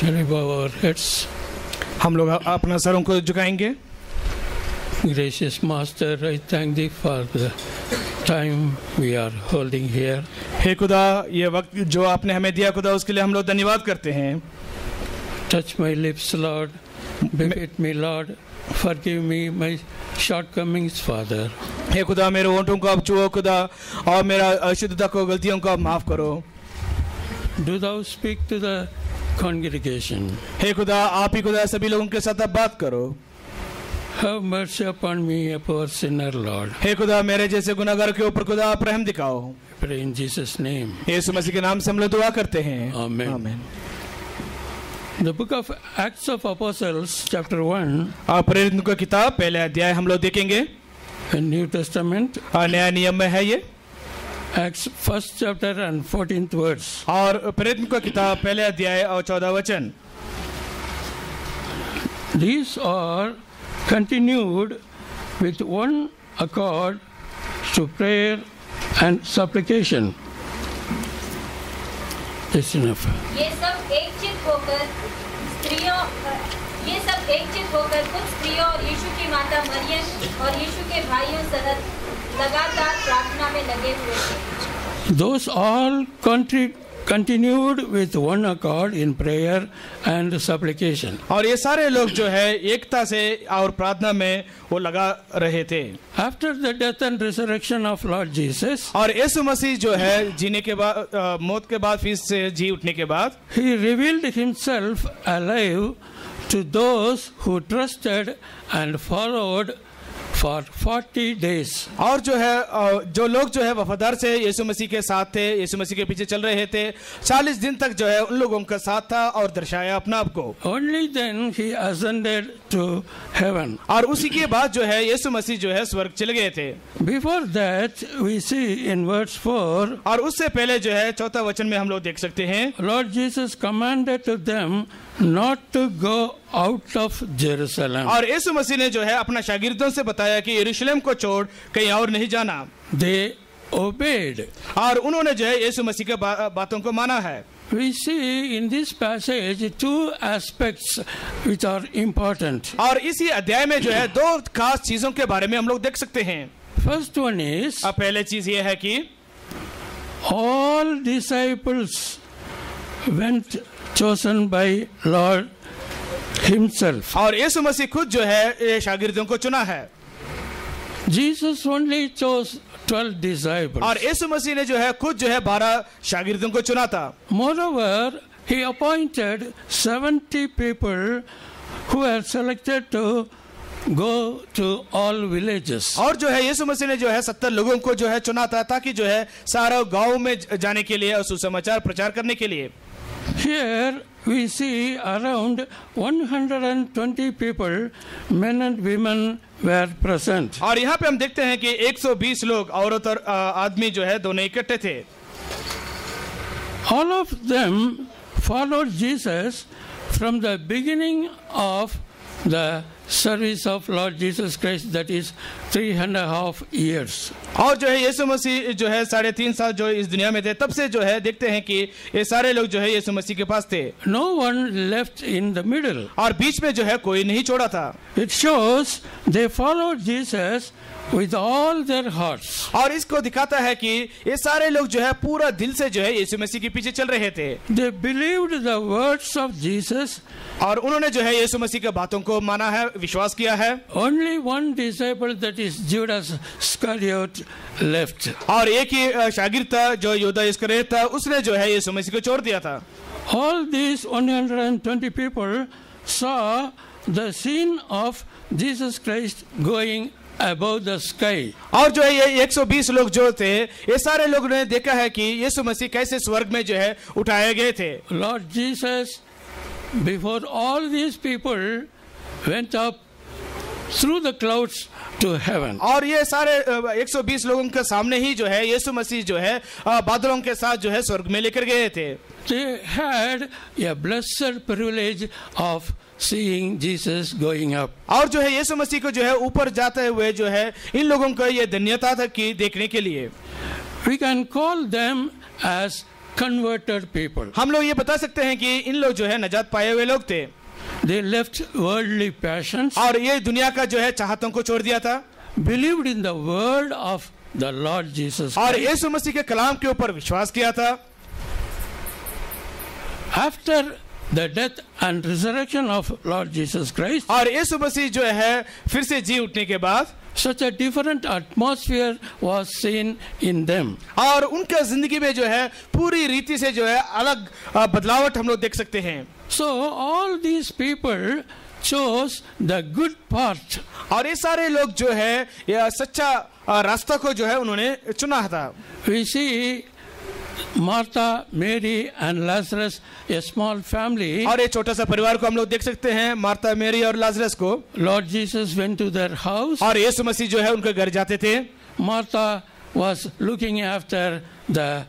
Shall we bow our heads? हम लोग अपना सरों को झुकाएँगे Gracious Master, I thank thee for the time we are holding here. हे खुदा ये वक्त जो आपने हमें दिया खुदा उसके लिए हम लोग धन्यवाद करते हैं Touch my lips, Lord. Befit me, Lord. Forgive me my shortcomings, Father. हे खुदा मेरे ओंठों को आप छुओ खुदा और मेरा अशुद्धता को गलतियों को आप माफ़ करो Do thou speak to the congregation. हे खुदा आप ही खुदा सभी लोगों के साथ बात करो Have mercy upon me, a poor sinner, Lord. हे खुदा मेरे जैसे गुनाहगार के ऊपर खुदा आप रहम दिखाओ Pray in Jesus' name. यीशु मसीह के नाम से हम लोग दुआ करते हैं Amen. आमीन The book of Acts of Apostles, chapter 1, और प्रेरित का किताब पहले अध्याय हम लोग देखेंगे New Testament, और नया नियम में है ये Acts first chapter and 14th verse. और प्रेरित का किताब पहले अध्याय और चौदह वचन These are continued with one accord to prayer and supplication. That's enough. ये सब एक चित होकर स्त्रियों ये सब एक चित होकर कुछ स्त्रियों और यीशु की माता मरियम और यीशु के भाइयों सहित लगातार प्रार्थना में लगे हुए थे Those all country continued with one accord in prayer and supplication. और ये सारे लोग जो है एकता से और प्रार्थना में वो लगा रहे थे After the death and resurrection of Lord Jesus, और यीशु मसीह जो है जीने के बाद मौत के बाद फिर से जी उठने के बाद he revealed himself alive to those who trusted and followed for 40 days. और जो है जो लोग जो है वफादार से यीशु मसीह के साथ थे यीशु मसीह के पीछे चल रहे थे 40 दिन तक जो है उन लोगों का साथ था और दर्शाया अपना आप को देन ही ascended to heaven. और उसी के बाद जो है यीशु मसीह जो है स्वर्ग चले गए थे Before that, we see in verse 4 और उससे पहले जो है चौथा वचन में हम लोग देख सकते हैं Lord Jesus commanded to them not to go out of Jerusalem. और यीशु मसीह ने जो है अपना शागिर्दों से बताया कि यरूशलेम को छोड़ कहीं और नहीं जाना They obeyed. और उन्होंने जो है यीशु मसीह के बा, बातों को माना है We see in this passage two aspects which are important. और इसी अध्याय में जो है दो खास चीज़ों के बारे में हम लोग देख सकते हैं First one is अब पहले चीज़ ये है कि all disciples went chosen by Lord Himself. और यीशु मसीह खुद जो है शागिर्दों को चुना है Jesus only chose 12 disciples. और यीशु मसीह ने जो है खुद जो है बारह शागिर्दों को चुना था Moreover, he appointed 70 people who were selected to go to all villages. और जो है यीशु मसीह ने जो है सत्तर लोगों को जो है चुना था ताकि जो है सारा गाँव में जाने के लिए और सुसमाचार प्रचार करने के लिए Here we see around 120 people, men and women, were present. और यहाँ पे हम देखते हैं कि 120 लोग औरत और आदमी जो है दोनों इकट्ठे थे All of them followed Jesus from the beginning of the service of Lord Jesus Christ, that is three and a half years. और जो है यीशु मसीह जो है साढ़े तीन साल जो इस दुनिया में थे तब से जो है देखते हैं कि ये सारे लोग जो है यीशु मसीह के पास थे No one left in the middle. और बीच में जो है कोई नहीं छोड़ा था It shows they followed Jesus with all their heart और इसको दिखाता है कि ये सारे लोग जो है पूरा दिल से जो है यीशु मसीह के पीछे चल रहे थे। They believed the words of Jesus और उन्होंने जो है यीशु मसीह के बातों को माना है विश्वास किया है। Only one disciple that is Judas Iscariot left और एक ही शागिर्द था जो यूदा इस्करियोट था उसने जो है यीशु मसीह को छोड़ दिया था। All this 120 people saw the scene of Jesus Christ going about the sky और जो है ये 120 लोग जो थे ये सारे लोग ने देखा है कि यीशु मसीह कैसे स्वर्ग में जो है उठाए गए थे। Lord Jesus before all these people went up through the clouds to heaven और ये सारे 120 लोगों के सामने ही जो है यीशु मसीह जो है बादलों के साथ जो है स्वर्ग में लेकर गए थे। Blessed privilege of seeing Jesus going up. और जो है यीशु मसीह को जो है ऊपर जाते हुए जो है इन लोगों को ये धन्यता था कि देखने के लिए। We can call them as converted people. हम लोग ये बता सकते हैं कि इन लोग जो है नजात पाए हुए लोग थे। They left worldly passions, और ये दुनिया का जो है चाहतों को छोड़ दिया था। believed in the word of the Lord Jesus और यीशु मसीह के कलाम के ऊपर विश्वास किया था। After the death and resurrection of Lord Jesus Christ, और यीशु मसीह जो है फिर से जी उठने के बाद such a different atmosphere was seen in them. और उनके ज़िंदगी में जो है पूरी रीति से जो है अलग अ, बदलावट हम लोग देख सकते हैं So all these people chose the good part और ये सारे लोग जो है ये सच्चा अ, रास्ता को जो है उन्होंने चुना था We see Martha, Mary, and Lazarus, a small family. और ये छोटा सा परिवार को हम लोग देख सकते हैं मार्ता मेरी और लाजरस को Lord Jesus went to their house. और यीशु मसीह जो है उनके घर जाते थे Martha was looking after the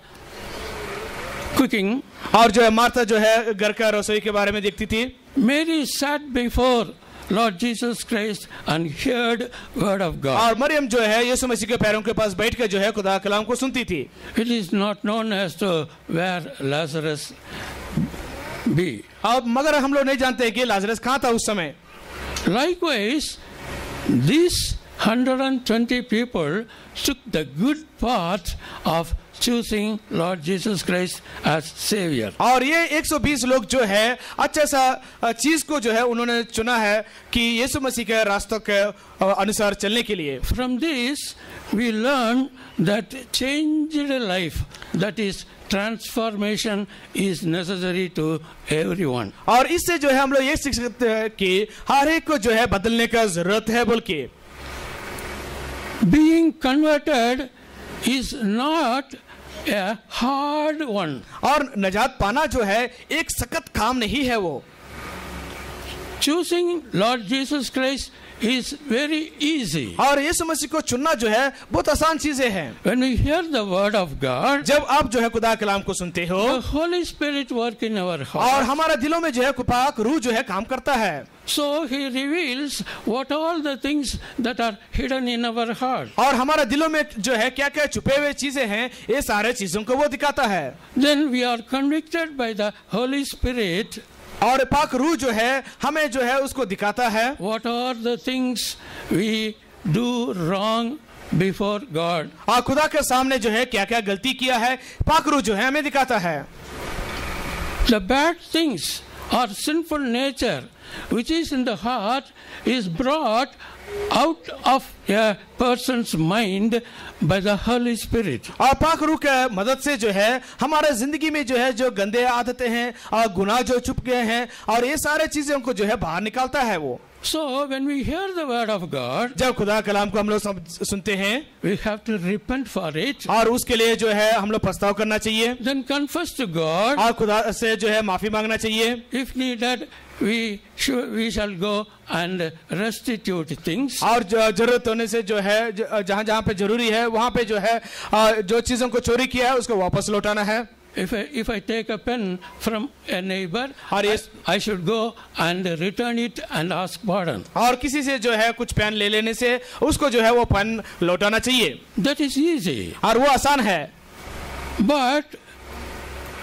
cooking. और जो है मार्ता जो है घर का रसोई के बारे में देखती थी Mary sat before Lord Jesus Christ and heard word of God. और मरियम जो है यीशु मसीह के पैरों के पास बैठ कर जो है खुदा कलाम को सुनती थी It is not known as to where Lazarus be. अब मगर हम लोग नहीं जानते कि लाजरस कहाँ था उस समय Likewise, these 120 people took the good part of choosing Lord Jesus Christ as Savior. और ये 120 लोग जो है अच्छा सा चीज़ को जो है उन्होंने चुना है कि यीशु मसीह के रास्तों के अनुसार चलने के लिए From this, we learn that changed life, that is, transformation, is necessary to everyone. और इससे जो है हम लोग ये सीख सकते हैं कि हर एक को जो है बदलने का ज़रूरत है बोल के Being converted is not a hard one. और नजात पाना जो है एक सख्त काम नहीं है वो Choosing Lord Jesus Christ is very easy. और यीशु मसीह को चुनना जो है बहुत आसान चीज़ें हैं When we hear the word of God, जब आप जो है खुदा कलाम को सुनते हो the Holy Spirit work in our heart और. हमारा दिलों में जो है कुपाक रूह जो है काम करता है So he reveals what all the things that are hidden in our heart. और हमारा दिलों में जो है क्या क्या छुपे हुए चीज़ें हैं ये सारे चीज़ों को वो दिखाता है Then we are convicted by the Holy Spirit और पाक रू जो है हमें जो है उसको दिखाता है। What are things we do wrong before God और खुदा के सामने जो है क्या क्या गलती किया है पाखरू जो है हमें दिखाता है। द बैड थिंग्स और sinful nature which is in the heart is brought out of a person's mind by the Holy Spirit. और पाक रूह के मदद से जो है, हमारे ज़िंदगी में जो है, जो गंदे आदतें हैं और गुनाह जो छुप गए हैं और ये सारे चीज़ें उनको जो है बाहर निकालता है वो So when we hear the word of God, जब खुदा कलाम को हम लोग सुनते हैं we have to repent for it, और उसके लिए जो है हम लोग प्रस्ताव करना चाहिए then confess to God. और खुदा से जो है माफ़ी मांगना चाहिए If needed, we should, we shall go and restitute things. और ज़रूरत होने से जो है जहाँ जहाँ पे ज़रूरी है वहाँ पे जो है जो चीज़ों को चोरी किया है उसको वापस लौटाना है If I, if I take a pen from a neighbor, और I, I should go and return it and ask pardon. और किसी से जो है कुछ पेन ले लेने से उसको जो है वो पेन लौटाना चाहिए That is easy. और वो आसान है But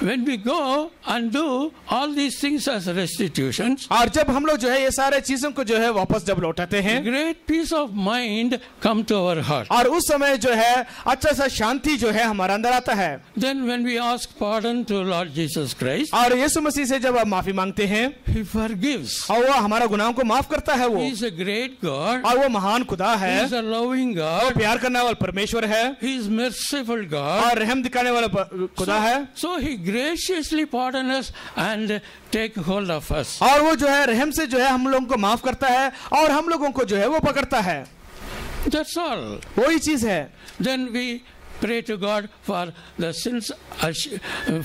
when we go and do all these things as restitutions, और जब हम लोग जो है ये सारे चीज़ों को जो है वापस जब लौटाते हैं great peace of mind come to our heart. और उस समय जो है अच्छा सा शांति जो है हमारे अंदर आता है Then when we ask pardon to Lord Jesus Christ, और यीशु मसीह से जब आप माफ़ी मांगते हैं He forgives. और वो हमारा गुनाहों को माफ़ करता है वो He is a great God. और वो महान खुदा He है is a loving God. प्यार करने वाला परमेश्वर है He is merciful God. और रहम दिखाने वाला खुदा है So he graciously pardon us and take hold of us. और वो जो है रहम से जो है हम लोगों को माफ़ करता है और हम लोगों को जो है वो पकड़ता है That's all. वही चीज़ है Then we pray to God for the sins,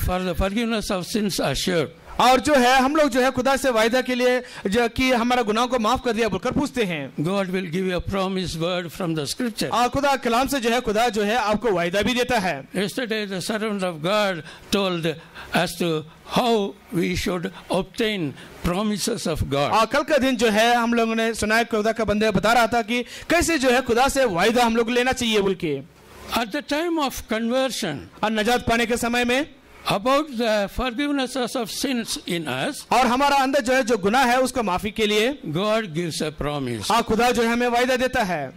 for the forgiveness of sins assured. और जो है हम लोग जो है खुदा से वायदा के लिए जो कि हमारा गुनाह को माफ़ कर दिया बोलकर पूछते हैं God will give you a promise word from the scripture. और खुदा कलाम से जो है खुदा जो है आपको वायदा भी देता है Yesterday, the servant of God told as to how we should obtain promises of God. और कल का दिन जो है हम लोगों ने सुना है खुदा का बंदे बता रहा था कि कैसे जो है खुदा से वायदा हम लोग लेना चाहिए बोल के at the time of conversion, और नजात पाने के समय में about the forgiveness of sins in us और हमारा अंदर जो है जो गुना है उसको माफ़ी के लिए गॉड गिव्स अ प्रॉमिस हाँ खुदा जो है हमें वायदा देता है।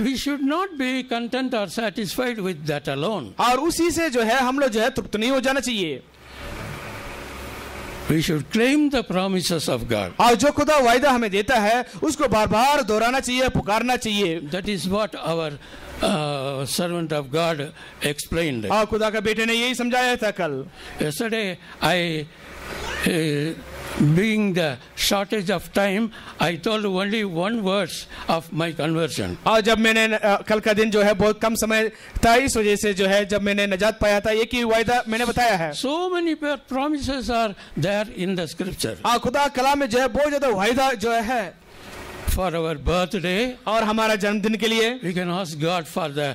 We should not be content और सेटिस्फाइड विद दैट अलोन और उसी से जो है हम लोग जो है तृप्त नहीं हो जाना चाहिए। We should claim the promises of God. और जो खुदा वायदा हमें देता है उसको बार बार दोहराना चाहिए पुकारना चाहिए That is what our uh, servant of God explained. और खुदा का बेटे ने यही समझाया था कल Yesterday, I, uh, being the shortage of time, I told only one verse of my conversion. और जब मैंने kal कल का दिन जो है बहुत कम समय था इस वजह से जो है जब मैंने नजात पाया था एक ही वायदा मैंने बताया है So many promises are there in the scripture. हाँ खुदा कलाम में जो है बहुत ज़्यादा वायदा जो है For our birthday, और हमारा जन्मदिन के लिए we can ask God for the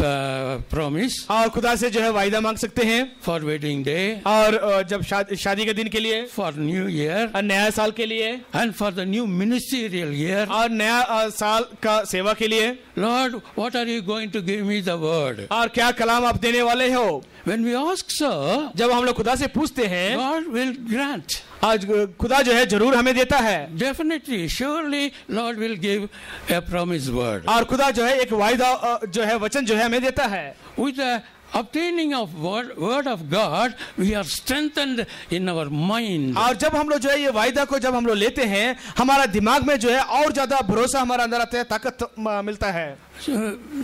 uh, promise. और खुदा से जो है वायदा मांग सकते हैं For wedding day, और अ, जब शादी, शादी के दिन के लिए for new year, और नया साल के लिए and for the new ministerial year. और नया अ, साल का सेवा के लिए Lord, what are you going to give me the word? और क्या कलाम आप देने वाले हो When we ask so, जब हम लोग खुदा से पूछते हैं God will grant. आज खुदा जो है ज़रूर हमें देता है Definitely, surely, Lord will give a promised word. और खुदा जो है एक वायदा जो है वचन जो है हमें देता है With the obtaining of word, word of God, we are strengthened in our mind. और जब हम लोग जो है ये वायदा को जब हम लोग लेते हैं हमारा दिमाग में जो है और ज़्यादा भरोसा हमारा अंदर आता है ताकत मिलता है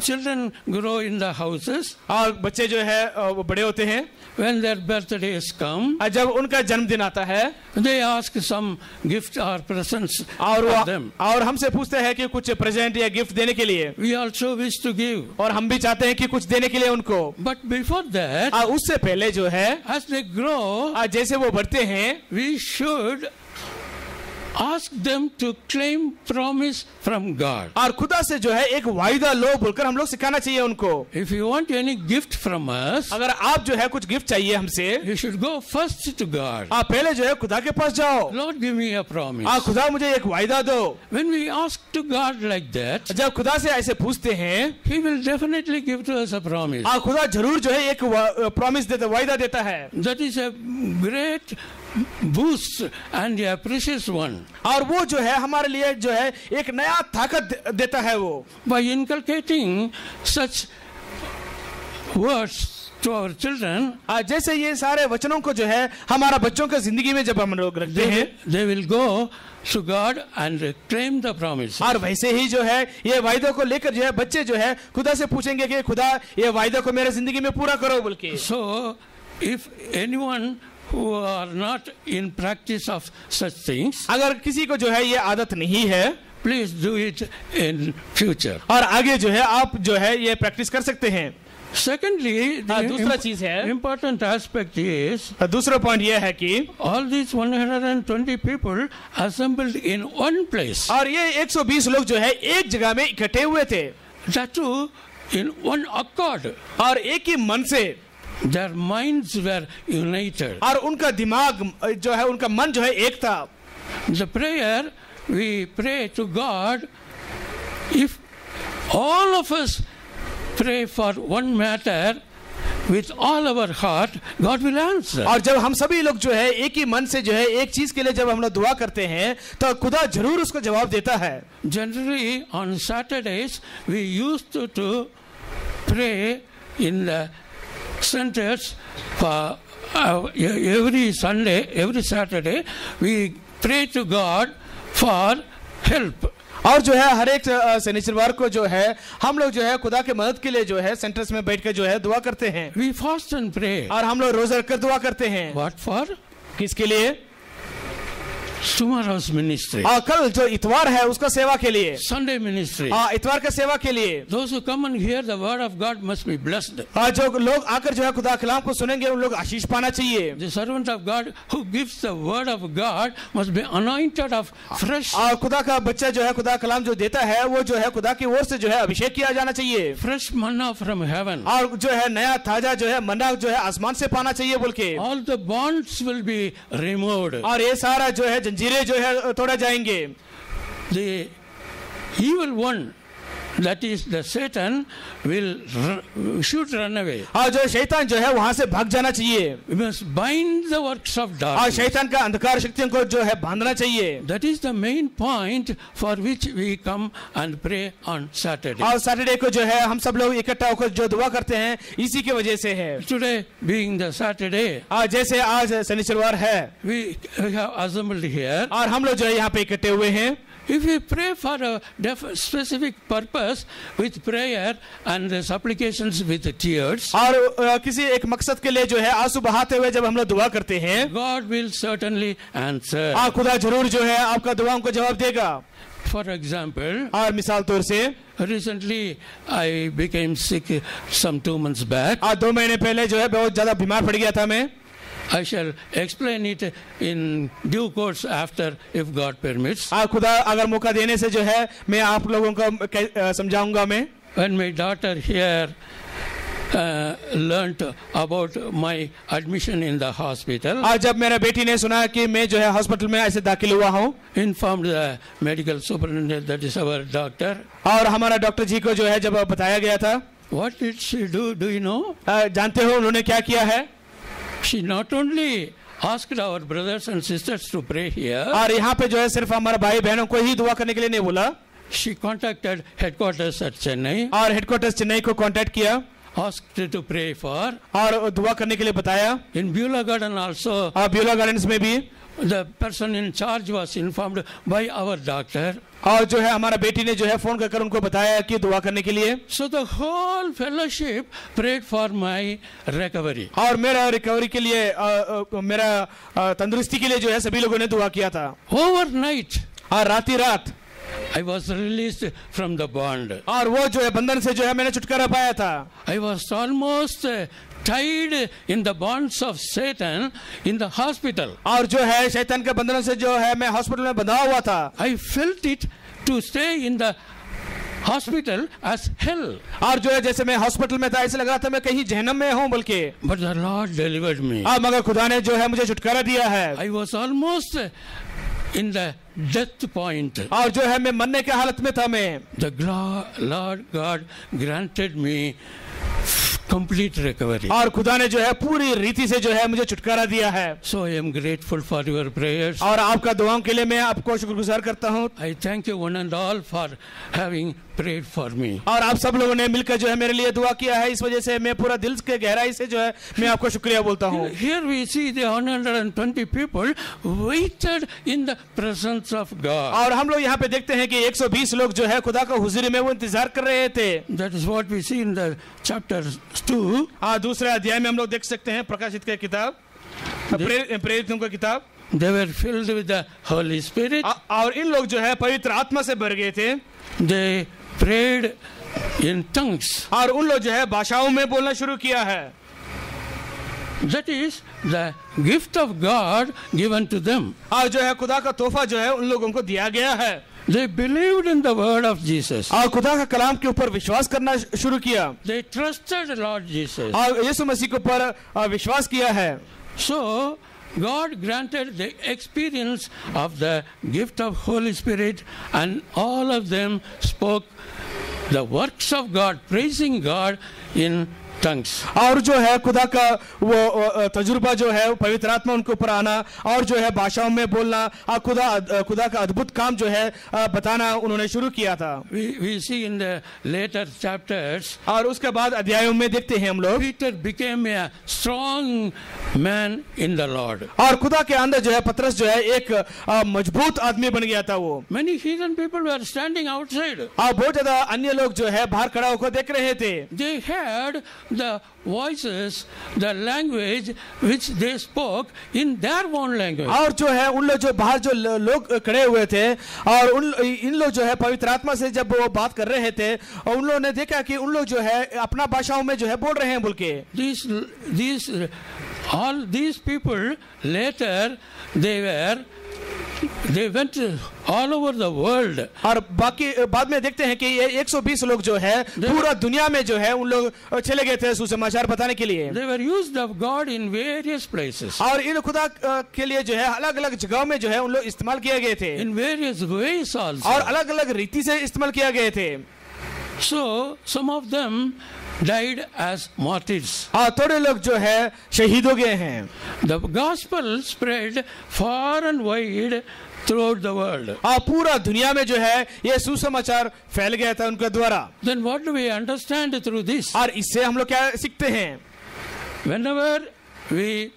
Children grow in the houses. और बच्चे जो है अ, वो बड़े होते हैं When their birthdays come, जब उनका जन्मदिन आता है they ask some gift or presents और them. और हमसे पूछते हैं कि कुछ प्रेजेंट या गिफ्ट देने के लिए We also wish to give. और हम भी चाहते हैं कि कुछ देने के लिए उनको But before that, उससे पहले जो है as they grow, जैसे वो बढ़ते हैं we should ask them to claim promise from God. और खुदा से जो है एक वायदा लो बोलकर हम लोग सिखाना चाहिए उनको If you want any gift from us, अगर आप जो है कुछ गिफ्ट चाहिए हमसे you should go first to God. आप पहले जो है खुदा के पास जाओ Lord, give me a promise. आ खुदा मुझे एक वायदा दो When we ask to God like that, जब खुदा से ऐसे पूछते हैं He will definitely give to us a promise. आ खुदा ज़रूर जो है एक प्रॉमिस देता वायदा देता है That is a great boost and a precious one. और वो जो है हमारे लिए जो है एक नया ताकत देता है वो inculcating such words to our children, जैसे ये सारे वचनों को जो है हमारा बच्चों के ज़िंदगी में जब हम लोग रखते हैं they will go to God and claim the promise. और वैसे ही जो है ये वायदों को लेकर जो है बच्चे जो है खुदा से पूछेंगे कि खुदा ये वायदा को मेरे ज़िंदगी में पूरा करो बोल के So, if anyone अगर किसी को जो है ये आदत नहीं है please do it in future और आगे जो है आप जो है ये प्रैक्टिस कर सकते हैं। सेकेंडली हाँ, दूसरा चीज़ है। इम्पोर्टेंट एस्पेक्ट इज़ दूसरा पॉइंट यह है कि all this 120 people assembled in one place और ये 120 लोग जो है एक जगह में इकट्ठे हुए थे। इन वन अकॉर्ड और एक ही मन से। Their minds were united. और उनका दिमाग जो है उनका मन जो है एक था The prayer we pray to God, if all of us pray for one matter with all our heart, God will answer. और जब हम सभी लोग जो है एक ही मन से जो है एक चीज़ के लिए जब हम लोग दुआ करते हैं तो खुदा ज़रूर उसको जवाब देता है Generally, on Saturdays, we used to, to pray in the centers for uh, every Sunday, every Saturday, we pray to God for help. और जो है हर एक शनिचरवार को जो है हम लोग जो है खुदा के मदद के लिए जो है सेंटर्स में बैठ कर जो है दुआ करते हैं। वी फास्ट एंड प्रे और हम लोग रोज रखकर दुआ करते हैं। वॉट फॉर किसके लिए? Tomorrow's ministry. और कल जो इतवार है उसका सेवा के लिए Sunday ministry. हाँ इतवार का सेवा के लिए Those who come and hear the word of God must be blessed. और जो लोग आकर जो है खुदा कलाम को सुनेंगे उन लोग आशीष पाना चाहिए The servant of God who gives the word of God must be anointed of fresh, और खुदा का बच्चा जो है खुदा कलाम जो देता है वो जो है खुदा की ओर से जो है अभिषेक किया जाना चाहिए fresh manna from heaven. और जो है नया ताज़ा जो है मन्ना जो है आसमान से पाना चाहिए बोल के All the bonds will be removed. और ये सारा जो है जंजीरें जो है तोड़ा जाएँगे। The evil one that is the Satan, will should run away. और जो शैतान जो है वहाँ से भाग जाना चाहिए We must bind the works of और darkness. शैतान का अंधकार शक्तियों को जो है बांधना चाहिए That is the main point for which we come and pray on Saturday. और सैटरडे को जो है हम सब लोग इकट्ठा होकर जो दुआ करते हैं इसी की वजह से है Today, being the Saturday, आज जैसे आज शनिचरवार है we have assembled here. और हम लोग जो है यहाँ पे इकट्ठे हुए हैं If we pray for a def- specific purpose with prayer and the supplications with tears, और अ, किसी एक मकसद के लिए जो है आँसू बहाते हुए जब हम लोग दुआ करते हैं God will certainly answer. आ खुदा ज़रूर जो है आपका दुआओं को जवाब देगा For example, और मिसाल तौर से recently I became sick some two months back. आज दो महीने पहले जो है बहुत ज़्यादा बीमार पड़ गया था मैं I shall explain it in due course after if God permits. आ खुदा अगर मौका देने से जो है मैं आप लोगों को समझाऊँगा मैं When my daughter here uh, learnt about my admission in the hospital, आज जब मेरा बेटी ने सुना कि मैं जो है हॉस्पिटल में ऐसे दाखिल हुआ हूँ informed the medical superintendent, that is our doctor. और हमारा डॉक्टर जी को जो है जब बताया गया था What did she do? Do you know? अ, जानते हो उन्होंने क्या किया है She not only asked our brothers and sisters to pray here, और यहाँ पे जो है सिर्फ़ हमारे भाई बहनों को ही दुआ करने के लिए नहीं बोला she contacted headquarters at Chennai, और headquarters चेन्नई को कांटेक्ट किया asked to pray for. और दुआ करने के लिए बताया In Beulah Garden also, और bula gardens में भी the person in charge was informed by our doctor. और जो है हमारा बेटी ने जो है फ़ोन कर उनको बताया कि दुआ करने के लिए So the whole fellowship prayed for my recovery. और मेरा रिकवरी के लिए अ, अ, मेरा अ, तंदुरुस्ती के लिए जो है सभी लोगों ने दुआ किया था Overnight, और राती रात I was released from the bond. और वो जो है बंधन से जो है मैंने छुटकारा पाया था I was almost uh, tied in the bonds of Satan in the hospital. और जो है शैतान के बंधनों से जो है मैं हॉस्पिटल में बंधा हुआ था I felt it to stay in the hospital as hell. और जो है जैसे मैं हॉस्पिटल में था ऐसे लग रहा था मैं कहीं जहनम में हूँ बल्कि But the Lord delivered me. अब मगर खुदा ने जो है मुझे छुटकारा दिया है I was almost uh, in the death point. और जो है मैं मरने के हालत में था मैं The Lord God granted me complete recovery और खुदा ने जो है पूरी रीति से जो है मुझे छुटकारा दिया है। So I am grateful for your prayers और आपका दुआओं के लिए मैं आपको शुक्रगुजार करता हूँ। I thank you one and all for having prayed for me और आप सब लोगों ने मिलकर जो है मेरे लिए दुआ किया है। इस वजह से मैं पूरा दिल के गहराई से जो है मैं आपको शुक्रिया बोलता हूँ। और हम लोग यहाँ पे देखते हैं कि 120 लोग जो है खुदा का हुजूरी में वो इंतज़ार कर रहे थे। That is what we see in the chapter 2. हाँ दूसरे अध्याय में हम लोग देख सकते हैं प्रकाशित की किताब प्रेर- प्रेरितों की किताब They were filled with the Holy Spirit. और इन लोग जो है पवित्र आत्मा से भर गए थे They prayed in tongues. और उन लोग जो है भाषाओं में बोलना शुरू किया है That is the gift of God given to them. और जो है खुदा का तोहफा जो है उन लोगों को दिया गया है They believed in the word of Jesus. और खुदा का कलाम के ऊपर विश्वास करना श- शुरू किया They trusted Lord Jesus. और यीशु मसीह के ऊपर अ, विश्वास किया है So, God granted the experience of the gift of Holy Spirit, and all of them spoke the works of God, praising God in tongues. और जो है खुदा का वो तजुर्बा जो है पवित्र आत्मा उनके ऊपर आना और जो है भाषाओं में बोलना और खुदा खुदा का अद्भुत काम जो है बताना उन्होंने शुरू किया था We, see in the later chapters, और उसके बाद अध्यायों में देखते हैं हम लोग Peter became a strong man in the Lord. और खुदा के अंदर जो है पत्रस जो है एक मज़बूत आदमी बन गया था वो Many heathen people were standing outside. और बहुत ज़्यादा अन्य लोग जो है बाहर खड़ा होकर देख रहे थे They heard the voices, the language which they spoke in their own language. और जो है उन लोग जो बाहर जो लोग खड़े हुए थे और उन इन लोग जो है पवित्र आत्मा से जब वो बात कर रहे थे और उन लोगों ने देखा कि उन लोग जो है अपना भाषाओं में जो है बोल रहे हैं बोल के these these all these people later they were they went all over the world. और बाकी बाद में देखते हैं कि ये 120 लोग जो है पूरा दुनिया में जो है उन लोग चले गए थे सुसमाचार बताने के लिए। They were used of god in various places. और इन खुदा के लिए जो है अलग अलग जगहों में जो है उन लोग इस्तेमाल किए गए थे। In various ways also. और अलग अलग रीति से इस्तेमाल किए गए थे। So some of them died as martyrs. हाँ थोड़े लोग जो है शहीद हो गए हैं The gospel spread far and wide throughout the world. हाँ पूरा दुनिया में जो है ये सुसमाचार फैल गया था उनके द्वारा Then what do we understand through this? और इससे हम लोग क्या सीखते हैं Whenever we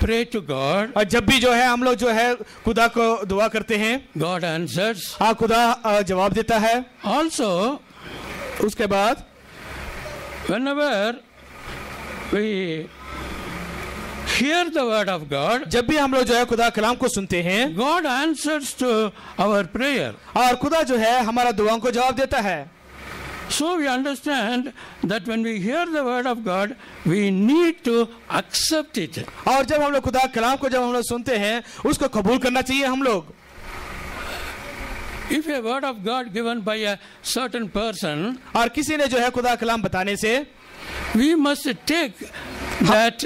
pray to God, और जब भी जो है हम लोग जो है खुदा को दुआ करते हैं God answers. हाँ खुदा अ, जवाब देता है Also, उसके बाद whenever we hear the word of God, जब भी हम लोग जो है खुदा कलाम को सुनते हैं God answers to our prayer. और खुदा जो है हमारा दुआओं को जवाब देता है So we understand that when we hear the word of God, we need to accept it. और जब हम लोग खुदा कलाम को जब हम लोग सुनते हैं उसको कबूल करना चाहिए हम लोग If a word of God given by a certain person, और किसी ने जो है खुदा कलाम बताने से we must take that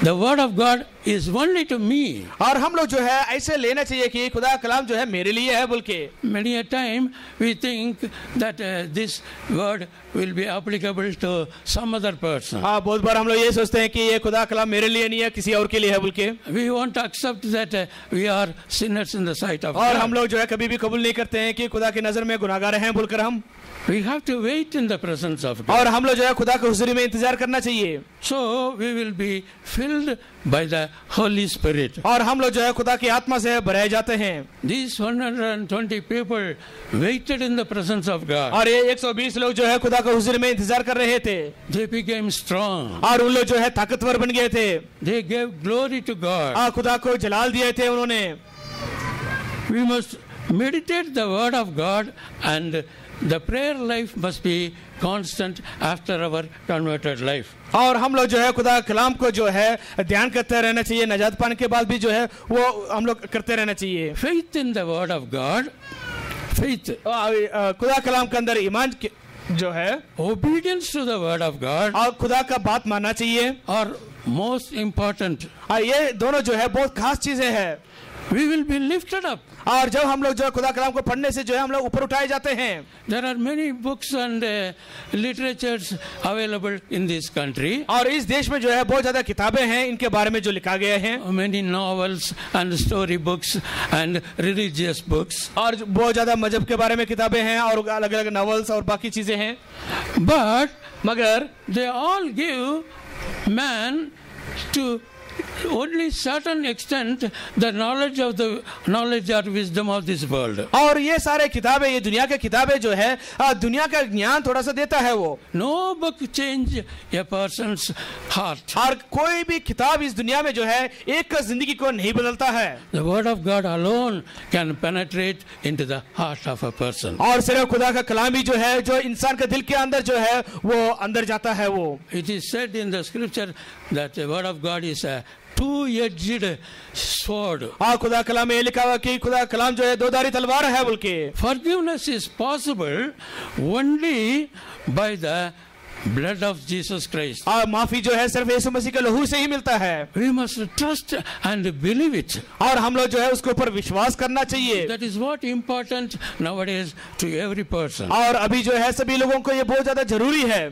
The word of God is only to me. और हम लोग जो है ऐसे लेना चाहिए कि खुदा कलाम जो है मेरे लिए है बोल के। Many a time we think that this word will be applicable to some other person हाँ बहुत बार हम लोग ये सोचते हैं कि ये खुदा कलाम मेरे लिए नहीं है किसी और के लिए है बोल के। We want accept that we are sinners in the sight of और हम लोग जो है कभी भी कबूल नहीं करते हैं कि खुदा की नज़र में गुनाहगार हैं बोलकर हम। We have to wait in the presence of God. और हम लोग जो है खुदा के हुजूरी में इंतज़ार करना चाहिए So we will be filled by the Holy Spirit. और हम लोग जो है खुदा की आत्मा से भराए जाते हैं These 120 people waited in the presence of God. और ये 120 लोग जो है खुदा के हुजूरी में इंतज़ार कर रहे थे They became strong. और उन लोग जो है ताकतवर बन गए थे They gave glory to God. आ, खुदा को जलाल दिए थे उन्होंने We must meditate the word of God and the prayer life must be constant after our converted life. और हम लोग जो है खुदा कलाम को जो है ध्यान करते रहना चाहिए नजात पाने के बाद भी जो है वो हम लोग करते रहना चाहिए Faith in the word of God, faith, आ, आ, खुदा कलाम के अंदर ईमान जो है obedience to the word of God और खुदा का बात मानना चाहिए are most important. और ये दोनों जो है बहुत खास चीज़ें हैं We will be lifted up. और जब हम लोग जो खुदा कलाम को पढ़ने से जो है हम लोग ऊपर उठाए जाते हैं। There are many books and literature available in this country और इस देश में जो है बहुत ज़्यादा किताबें हैं इनके बारे में जो लिखा गया है। Many novels and story books and religious books और बहुत ज़्यादा मज़हब के बारे में किताबें हैं और अलग अलग नॉवल्स और बाकी चीज़ें हैं। बट मगर they all give man to only certain extent the knowledge of the knowledge or wisdom of this world. और ये सारे किताबें ये दुनिया के किताबें जो है आ, दुनिया का ज्ञान थोड़ा सा देता है वो No book change a person's heart. और कोई भी किताब इस दुनिया में जो है एक का ज़िंदगी को नहीं बदलता है The word of God alone can penetrate into the heart of a person. और सिर्फ़ खुदा का कलाम ही जो है जो इंसान के दिल के अंदर जो है वो अंदर जाता है वो It is said in the scripture that the word of God is a two edged sword हाँ खुदा कलाम ये लिखा हुआ कि खुदा कलाम जो है दोधारी तलवार है बोल के forgiveness is possible only by the blood of Jesus Christ हाँ माफ़ी जो है सिर्फ़ यीशु मसीह के लहू से ही मिलता है। We must trust and believe it और हम लोग जो है उसके ऊपर विश्वास करना चाहिए। That is what important nowadays to every person और अभी जो है सभी लोगों को यह बहुत ज़्यादा ज़रूरी है।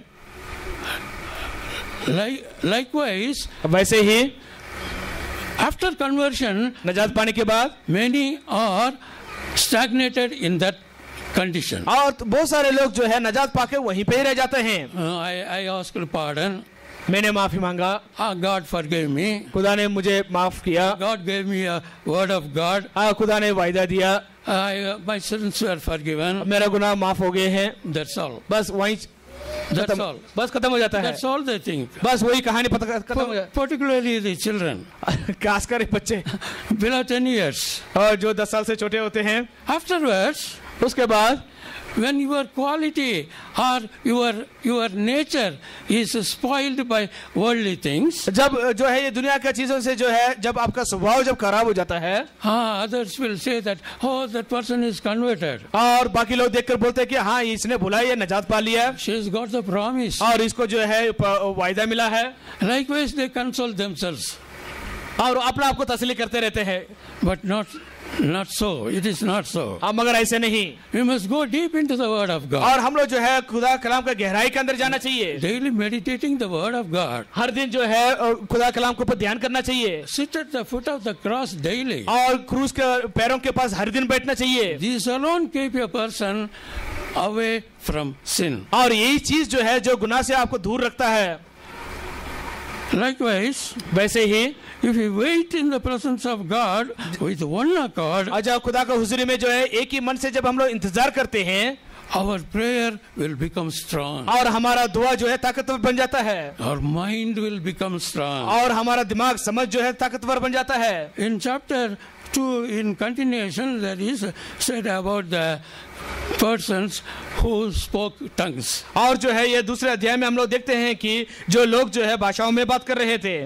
लाइक लाइकवाइज वैसे ही after conversion, नजात पाने के बाद many are stagnated in that condition. और तो बहुत सारे लोग जो है नजात पाके वहीं पे ही रह जाते हैं Uh, I, I asked pardon. मैंने माफ़ी मांगा Ah, God forgave me. खुदा ने मुझे माफ़ किया God gave me a word of God. आ, खुदा ने वायदा दिया uh, my sins were forgiven. मेरा गुनाह माफ़ हो गए हैं That's all. बस वहीं बस खत्म हो जाता That's है all बस वही कहानी खत्म हो जाता चिल्ड्रन खासकर बच्चे। बिलो टेन ईयर्स और जो दस साल से छोटे होते हैं। उसके बाद when your quality or your your nature is spoiled by worldly things, जब जो है ये दुनिया की चीज़ों से जो है जब आपका स्वभाव जब खराब हो जाता है ah, others will say that oh that person is converted. और बाकी लोग देखकर बोलते हैं कि हाँ इसने बोला ये नजात पा लिया है She's got the promise. और इसको जो है प- वायदा मिला है Likewise, they console themselves. और अपना आपको तसली करते रहते हैं But not, not so. It is not so. अब मगर ऐसे नहीं We must go deep into the Word of God. और हम लोग जो है खुदा कलाम का गहराई के अंदर जाना चाहिए Daily meditating the Word of God. हर दिन जो है खुदा कलाम के ऊपर ध्यान करना चाहिए Sit at the foot of the cross daily. और क्रूज के पैरों के पास हर दिन बैठना चाहिए These alone keep a person away from sin. और यही चीज़ जो है जो गुनाह से आपको दूर रखता है Likewise, वैसे ही if we wait in the presence of God with one accord, और खुदा का हुजूरी में जो है एक ही मन से जब हम लोग इंतज़ार करते हैं our prayer will become strong. और हमारा दुआ जो है ताकतवर बन जाता है Our mind will become strong. और हमारा दिमाग समझ जो है ताकतवर बन जाता है In chapter 2, in continuation, there is said about the persons who spoke tongues. और जो है ये दूसरे अध्याय में हम लोग देखते हैं कि जो लोग जो है भाषाओं में बात कर रहे थे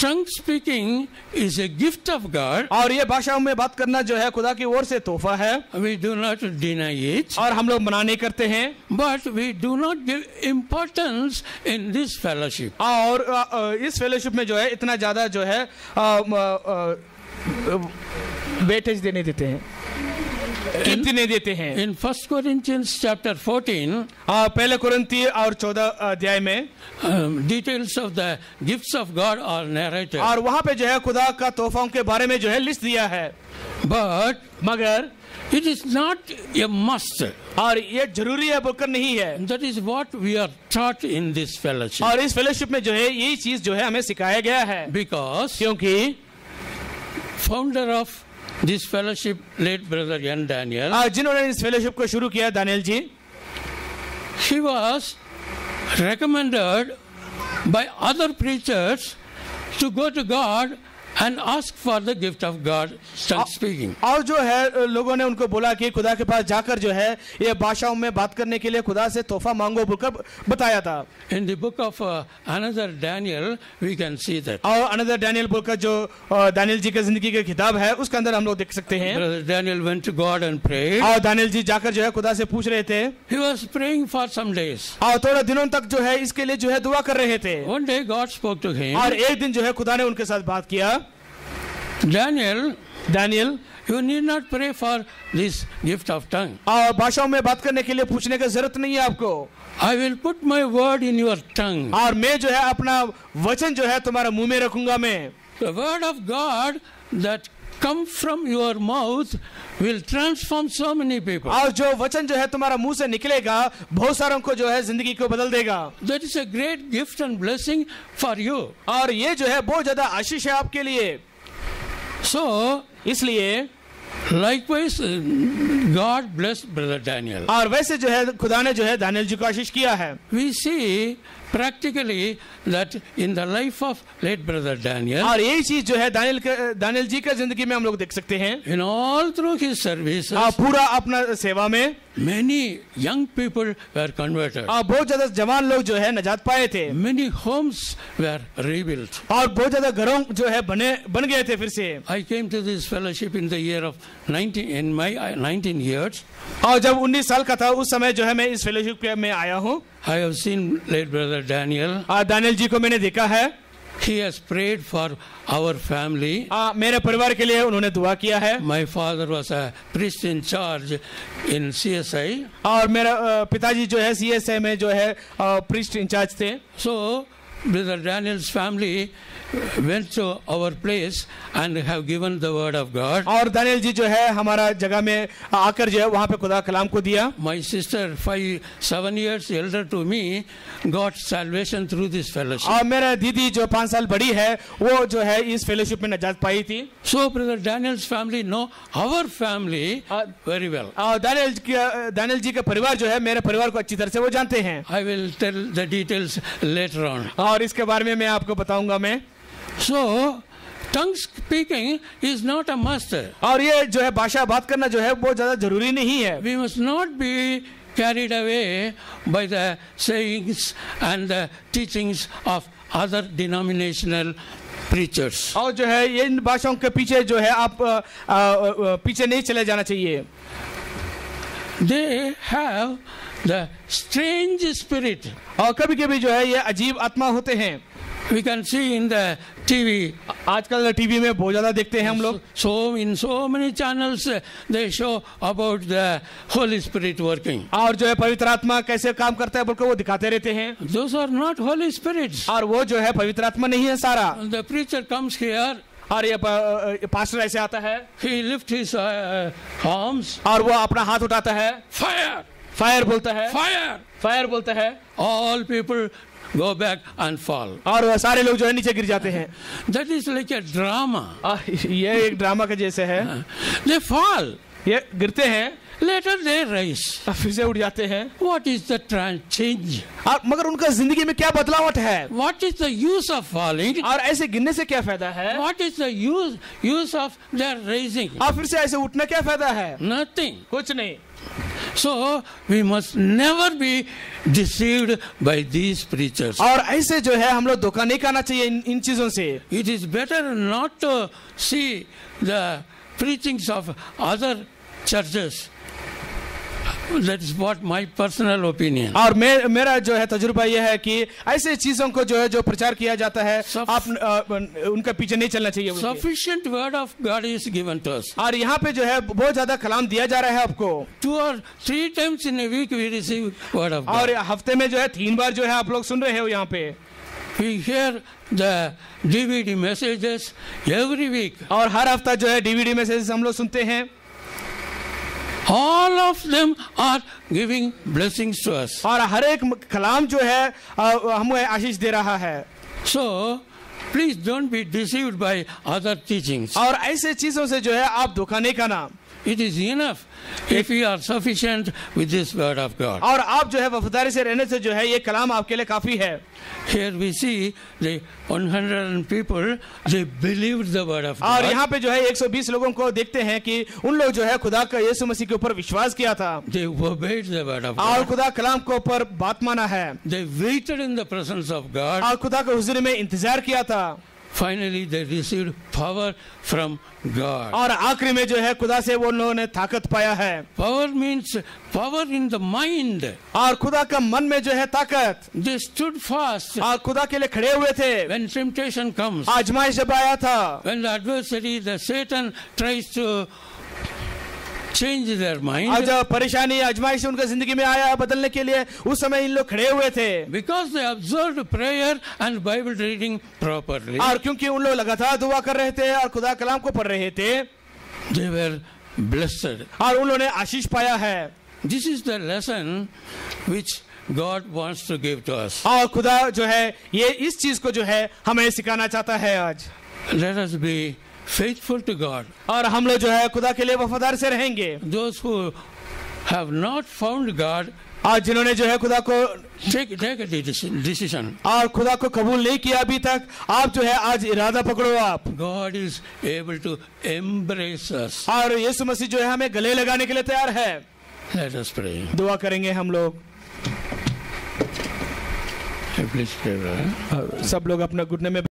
Tongue speaking is a gift of God. और ये भाषाओं में बात करना जो है खुदा की ओर से तोहफा है We do not deny it, और हम लोग मना नहीं करते हैं but we do not give importance in this fellowship. और अ, अ, इस फेलोशिप में जो है इतना ज़्यादा जो है वेटेज देने देते हैं। कितने देते हैं। इन फ़र्स्ट क्वारंटीन्स चैप्टर 14 पहले क्वारंटी और 14 अध्याय में details of the gifts of God और नैरेटिव और वहाँ पे जो है खुदा का तोहफाओं के बारे में जो है लिस्ट दिया है। बट मगर it is not a must और ये ज़रूरी है बोलकर नहीं है। That is what we are taught in this fellowship और इस फेलोशिप में जो है यही चीज़ जो है हमें सिखाया गया है। बिकॉज़ क्योंकि founder of this fellowship, late brother Yan Daniel, आ, जिन्होंने इस फेलोशिप को शुरू किया Daniel ji he was recommended by other preachers to go to God and ask for the gift of God, tongue speaking. और जो है लोगों ने उनको बोला कि खुदा के पास जाकर जो है ये भाषाओं में बात करने के लिए खुदा से तोहफा मांगो बोलकर बताया था In the book of uh, another Daniel, we can see that. और अनदर डैनियल बोलकर जो दानियल जी का ज़िंदगी का किताब है उसके अंदर हम लोग देख सकते हैं Daniel went to God and prayed. और दानियल जी जाकर जो है खुदा से पूछ रहे थे He was praying for some days. और थोड़े दिनों तक जो है इसके लिए जो है दुआ कर रहे थे One day God spoke to him. और एक दिन जो है खुदा ने उनके साथ बात किया Daniel, Daniel you need not pray for this gift of tongue. और भाषाओं में बात करने के लिए पूछने की ज़रूरत नहीं है आपको I will put my word in your tongue. और मैं जो है अपना वचन जो है तुम्हारा मुँह में रखूँगा मैं The word of God that come from your mouth will transform so many people. और जो वचन जो है तुम्हारा मुँह से निकलेगा बहुत सारों को जो है ज़िंदगी को बदल देगा That is a great gift and blessing for you. और ये जो है बहुत ज़्यादा आशीष है आपके लिए So, इसलिए likewise, uh, God bless Brother Daniel. और वैसे जो है खुदा ने जो है दानियल जी को आशीष किया है We see practically that in the life of late Brother Daniel, और यही चीज़ जो है दानियल दानियल जी का ज़िंदगी में हम लोग देख सकते हैं in all through his services, आ, पूरा अपना सेवा में many young people were converted. आ, बहुत ज़्यादा जवान लोग जो है नजात पाए थे Many homes were rebuilt. और बहुत ज़्यादा घरों जो है बने बन गए थे फिर से I came to this fellowship in the year of 19, in my uh, 19 years. और जब 19 साल का था उस समय जो है मैं इस फेलोशिप में आया हूँ I have seen late brother Daniel. आ, दानियल जी को मैंने देखा है He has prayed for our family. आ, मेरे परिवार के लिए उन्होंने दुआ किया है My father was a priest in charge in CSI. और मेरा आ, पिताजी जो है CSI में जो है प्रिस्ट इंचार्ज थे So, brother Daniel's family went to our place and have given the word of God. और दानियल जी जो है हमारा जगह में आकर जो है वहाँ पे खुदा कलाम को दिया My sister, five, seven years elder to me, got salvation through this fellowship. और मेरा दीदी जो पाँच साल बड़ी है वो जो है इस फेलोशिप में नजात पाई थी So, brother Daniel's family know our family Uh, very well. और दानियल दानियल जी का परिवार जो है मेरे परिवार को अच्छी तरह से वो जानते हैं I will tell the details later on. और इसके बारे में मैं आपको बताऊँगा मैं So, tongue speaking is not a must. और ये जो है भाषा बात करना जो है बहुत ज़्यादा ज़रूरी नहीं है We must not be carried away by the sayings and the teachings of other denominational preachers. और जो है ये इन भाषाओं के पीछे जो है आप अ, अ, अ, पीछे नहीं चले जाना चाहिए They have the strange spirit. और कभी कभी जो है ये अजीब आत्मा होते हैं we can see in the TV आजकल टीवी में बहुत ज़्यादा देखते हैं हम लोग। So in so many channels they show about the holy spirit working और जो है पवित्र आत्मा कैसे काम करता है बोलकर वो दिखाते रहते हैं। दो आर नॉट होली स्पिरिट और वो जो है पवित्र आत्मा नहीं है सारा। द प्रीचर कम्स हियर और ये पास्टर ऐसे आता है। ही लिफ्ट हिज आर्म्स और वो अपना हाथ उठाता है। फायर फायर बोलता है। फायर फायर बोलता है। All people go back and fall. और सारे लोग जो है नीचे गिर जाते हैं That is like a drama. ये एक ड्रामा के जैसे है They fall. ये गिरते हैं Later they rise. फिर से उठ जाते हैं What is the trans- change? और मगर उनका ज़िंदगी में क्या बदलावट है What is the use of falling? और ऐसे गिरने से क्या फ़ायदा है What is the use use of their raising? और फिर से ऐसे उठना क्या फ़ायदा है Nothing. कुछ नहीं So we must never be deceived by these preachers. और ऐसे जो है हम लोग धोखा नहीं करना चाहिए इन, इन चीजों से It is better not to see the preachings of other churches. That is what my personal opinion. और मे, मेरा जो है तजुर्बा यह है कि ऐसे चीज़ों को जो है जो प्रचार किया जाता है आप उनका पीछे नहीं चलना चाहिए। Sufficient word of God is given to us. और यहाँ पे जो है बहुत ज़्यादा कलाम दिया जा रहा है आपको Two or three times in a week we receive word of God. और हफ़्ते में जो है तीन बार जो है आप लोग सुन रहे हो यहाँ पे We hear the DVD messages every week. और हर हफ़्ता जो है डीवीडी मैसेजेस हम लोग सुनते हैं All of them are giving blessings to us. और हर एक कलाम जो है अ, हमें आशीष दे रहा है So, please don't be deceived by other teachings. और ऐसे चीज़ों से जो है आप धोखा नहीं खाना it is enough if you are sufficient with this word of God और आप जो है वफदारी से रहने से जो है ये कलाम आपके लिए काफ़ी है। Here we see the 100 people they believe the word of और यहाँ पे जो है 120 लोगों को देखते हैं कि उन लोग जो है खुदा का यीशु मसीह के ऊपर विश्वास किया था। They obeyed the word of और खुदा कलाम को ऊपर बात माना है। They waited in the presence of God और खुदा के हुजूर में इंतज़ार किया था। Finally, they received power from God. और आखिरी में जो है खुदा से वो लोगों ने ताकत पाया है Power means power in the mind. और खुदा का मन में जो है ताकत They stood fast और खुदा के लिए खड़े हुए थे when temptation comes. आजमाइश जब आया था When the adversary, the Satan, tries to change their और mind, जब परेशानी आजमाइश उनका ज़िंदगी में आया बदलने के लिए उस समय इन लोग खड़े हुए थे because they observed prayer and Bible reading properly, और क्योंकि उन लोग लगातार दुआ कर रहे थे और खुदा कलाम को पढ़ रहे थे they were blessed. और उन्होंने आशीष पाया है This is the lesson which God wants to give to us. और खुदा जो है ये इस चीज़ को जो है हमें सिखाना चाहता है आज Let us be faithful to God. और हम लोग जो है खुदा के लिए वफादार से रहेंगे Those who have not found God, और जिन्होंने जो है खुदा को take, take decision. और खुदा को कबूल नहीं किया अभी तक आप जो है आज इरादा पकड़ो आप God is able to embrace us. और यीशु मसीह जो है हमें गले लगाने के लिए तैयार है Let us pray. दुआ करेंगे हम लोग. सब लोग अपना घुटने में